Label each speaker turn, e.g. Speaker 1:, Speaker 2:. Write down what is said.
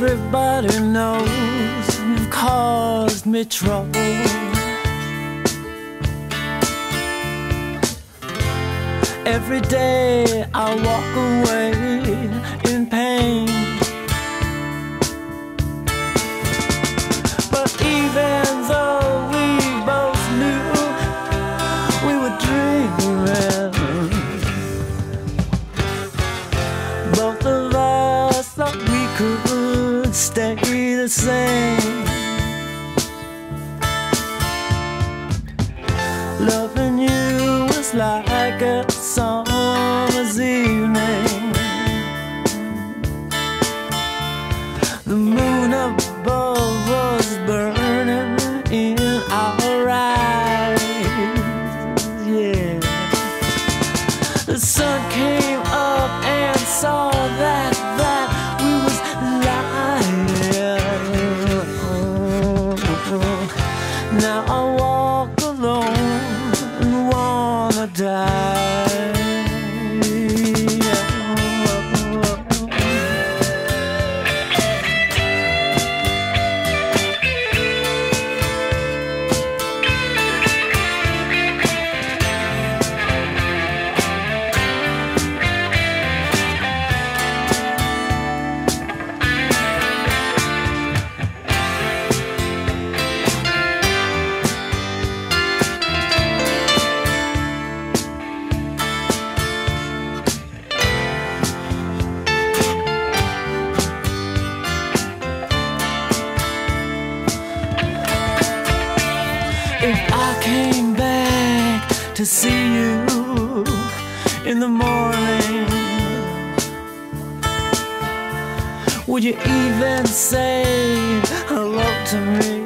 Speaker 1: Everybody knows you've caused me trouble. Every day I walk away in pain. But even though we both knew we were dreaming, both of us thought we could stay the same. Loving you was like a summer's evening. The moon above walk alone and wanna die. To see you in the morning, would you even say hello to me